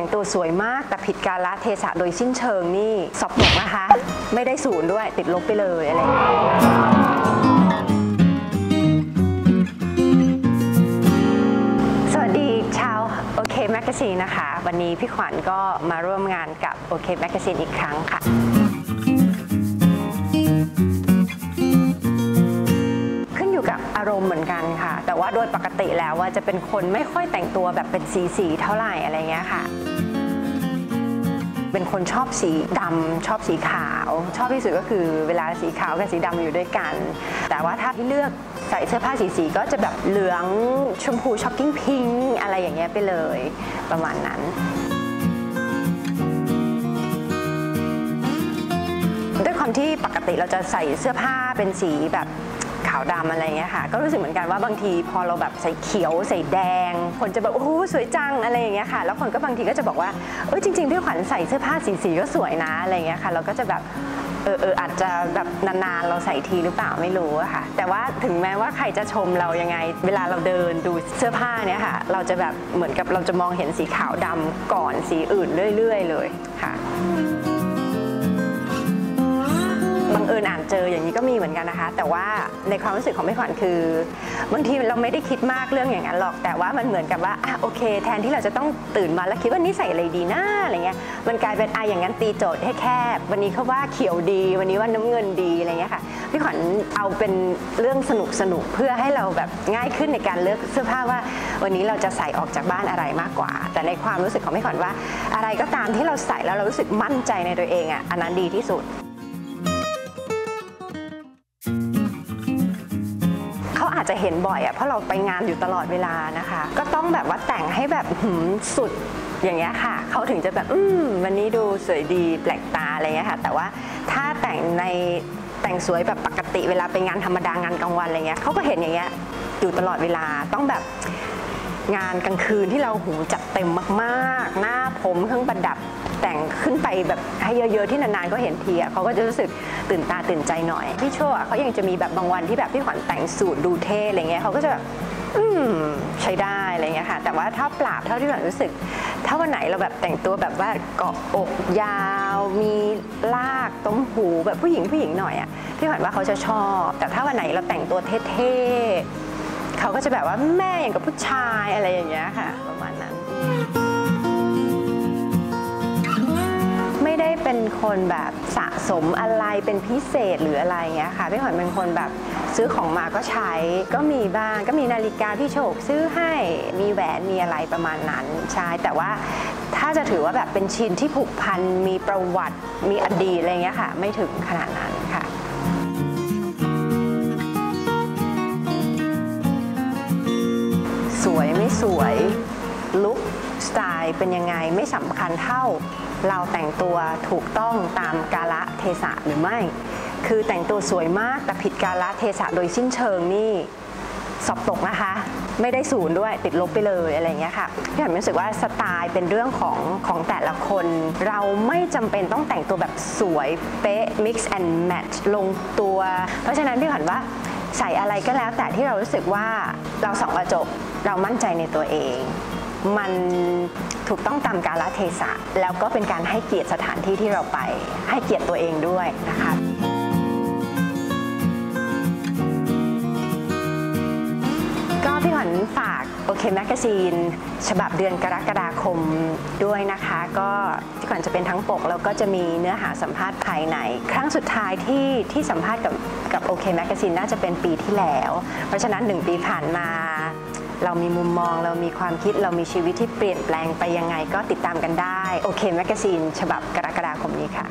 แต่งตัวสวยมาก แต่ผิดกาลเทศะโดยสิ้นเชิงนี่สอบตกนะคะ ไม่ได้ศูนย์ด้วยติดลบไปเลยอะไรอย่างเงี้ยสวัสดีชาว OK Magazine นะคะ วันนี้พี่ขวัญก็มาร่วมงานกับ OK Magazine อีกครั้งค่ะารมณ์เหมือนกันค่ะ แต่ว่าโดยปกติแล้วว่าจะเป็นคนไม่ค่อยแต่งตัวแบบเป็นสีสีเท่าไหร่อะไรเงี้ยค่ะ เป็นคนชอบสีดำชอบสีขาว ชอบที่สุดก็คือเวลาสีขาวกับสีดำอยู่ด้วยกัน แต่ว่าถ้าที่เลือกใส่เสื้อผ้าสีสีก็จะแบบเหลืองชมพูช็อกกิ้งพิงอะไรอย่างเงี้ยไปเลยประมาณนั้นด้วยความที่ปกติเราจะใส่เสื้อผ้าเป็นสีแบบ ขาวดำอะไรเงี้ยค่ะ ก็รู้สึกเหมือนกันว่าบางทีพอเราแบบใส่เขียวใส่แดง คนจะแบบโอ้โหสวยจังอะไรอย่างเงี้ยค่ะ แล้วคนก็บางทีก็จะบอกว่าเออจริงๆพี่ขวัญใส่เสื้อผ้าสีสีก็สวยนะอะไรเงี้ยค่ะ เราก็จะแบบเออเอออาจจะแบบนานๆเราใส่ทีหรือเปล่าไม่รู้ค่ะ แต่ว่าถึงแม้ว่าใครจะชมเรายังไง เวลาเราเดินดูเสื้อผ้าเนี่ยค่ะ เราจะแบบเหมือนกับเราจะมองเห็นสีขาวดำก่อนสีอื่นเรื่อย ๆ เลยค่ะ บังเอิญอ่านเจออย่างนี้ก็มีเหมือนกันนะคะ แต่ว่าในความรู้สึกของพี่ขวัญคือบางทีเราไม่ได้คิดมากเรื่องอย่างนั้นหรอก แต่ว่ามันเหมือนกับว่าอะโอเค แทนที่เราจะต้องตื่นมาแล้วคิดว่านี่ใส่อะไรดีนะอะไรเงี้ยมันกลายเป็นอะอย่างนั้นตีโจทย์ให้แคบ วันนี้เขาว่าเขียวดี วันนี้ว่าน้ำเงินดีอะไรเงี้ยค่ะพี่ขวัญเอาเป็นเรื่องสนุกสนุกๆเพื่อให้เราแบบง่ายขึ้นในการเลือกเสื้อผ้าว่า วันนี้เราจะใส่ออกจากบ้านอะไรมากกว่า แต่ในความรู้สึกของพี่ขวัญว่า อะไรก็ตามที่เราใส่แล้วเรารู้สึกมั่นใจในตัวเองอะอันนั้นดีที่สุด จะเห็นบ่อยอะเพราะเราไปงานอยู่ตลอดเวลานะคะ ก็ต้องแบบว่าแต่งให้แบบหืมสุดอย่างเงี้ยค่ะ เขาถึงจะแบบ อืมวันนี้ดูสวยดีแปลกตาอะไรเงี้ยค่ะ แต่ว่าถ้าแต่งในแต่งสวยแบบปกติเวลาไปงานธรรมดางานกลางวันอะไรเงี้ยเขาก็เห็นอย่างเงี้ยอยู่ตลอดเวลาต้องแบบ งานกลางคืนที่เราหูจัดเต็มมากๆ หน้าผมเครื่องประดับแต่งขึ้นไปแบบให้เยอะๆที่นานๆก็เห็นทีอะเขาก็จะรู้สึกตื่นตาตื่นใจหน่อย พี่โชว์อะเขายังจะมีแบบบางวันที่แบบพี่ขวัญแต่งสูทดูเท่อะไรเงี้ยเขาก็จะแบบอืมใช้ได้อะไรเงี้ยค่ะ แต่ว่าถ้าปราบเท่าที่ขวัญรู้สึก ถ้าวันไหนเราแบบแต่งตัวแบบว่าเกาะอกยาว มีลากต้มหูแบบผู้หญิงผู้หญิงหน่อยอะพี่ขวัญว่าเขาจะชอบ แต่ถ้าวันไหนเราแต่งตัวเท่ๆ เขาก็จะแบบว่าแม่อย่างกับผู้ชายอะไรอย่างเงี้ยค่ะ ประมาณนั้น ไม่ได้เป็นคนแบบสะสมอะไรเป็นพิเศษหรืออะไรเงี้ยค่ะพี่ขวัญเป็นคนแบบซื้อของมาก็ใช้ ก็มีบ้างก็มีนาฬิกาพี่โชคซื้อให้มีแหวนมีอะไรประมาณนั้นใช่แต่ว่าถ้าจะถือว่าแบบเป็นชิ้นที่ผูกพันมีประวัติมีอดีตอะไรเงี้ยค่ะ ไม่ถึงขนาดนั้นค่ะ สวยลุคสไตล์เป็นยังไงไม่สำคัญเท่า เราแต่งตัวถูกต้องตามกาละเทศะหรือไม่ คือแต่งตัวสวยมากแต่ผิดกาละเทศะโดยสิ้นเชิงนี่สอบตกนะคะ ไม่ได้ศูนย์ด้วยติดลบไปเลยอะไรเงี้ยค่ะพี่หันรู้สึกว่าสไตล์เป็นเรื่องของของแต่ละคน เราไม่จำเป็นต้องแต่งตัวแบบสวยเป๊ะ mix and match ลงตัว เพราะฉะนั้นพี่หันว่า ใส่อะไรก็แล้วแต่ที่เรารู้สึกว่าเราส่องกระจกเรามั่นใจในตัวเอง มันถูกต้องตามกาลเทศะ แล้วก็เป็นการให้เกียรติสถานที่ที่เราไป ให้เกียรติตัวเองด้วยนะคะ วัญฝากโอเคแมกกาซีน ฉบับเดือนกรกฎาคมด้วยนะคะ ก็พี่ขวัญจะเป็นทั้งปก แล้วก็จะมีเนื้อหาสัมภาษณ์ภายใน ครั้งสุดท้ายที่ที่สัมภาษณ์กับกับ OK Magazine น่าจะเป็นปีที่แล้ว เพราะฉะนั้นหนึ่งปีผ่านมาเรามีมุมมองเรามีความคิดเรามีชีวิตที่เปลี่ยนแปลงไปยังไงก็ติดตามกันได้ OK Magazine ฉบับกรกฎาคมนี้ค่ะ